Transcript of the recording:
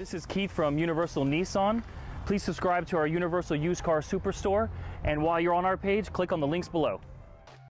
this is Keith from Universal Nissan. Please subscribe to our Universal Used Car Superstore, and while you're on our page, click on the links below.